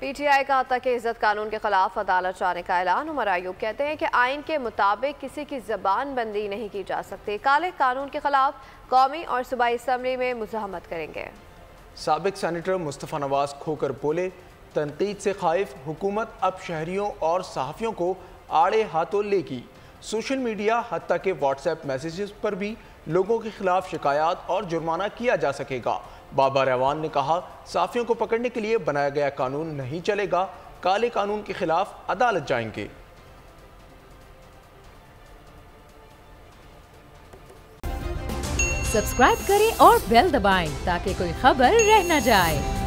PTI का तक इज़्ज़त कानून के खिलाफ अदालत जाने का ऐलान। उमर आयूब कहते हैं कि आइन के मुताबिक किसी की जबान बंदी नहीं की जा सकती। काले कानून के खिलाफ कौमी और सूबाई असम्बली में मुजामत करेंगे। सबक सैनिटर मुस्तफ़ा नवाज़ खोकर बोले, तनकीद से खाइफ हुकूमत अब शहरीों और सहाफ़ियों को आड़े हाथों लेगी। सोशल मीडिया हती के व्हाट्सएप मैसेज पर भी लोगों के खिलाफ शिकायत और जुर्माना किया जा सकेगा। बाबा रहवान ने कहा, साफियों को पकड़ने के लिए बनाया गया कानून नहीं चलेगा, काले कानून के खिलाफ अदालत जाएँगे। सब्सक्राइब करें और बेल दबाएँ ताकि कोई खबर रह न जाए।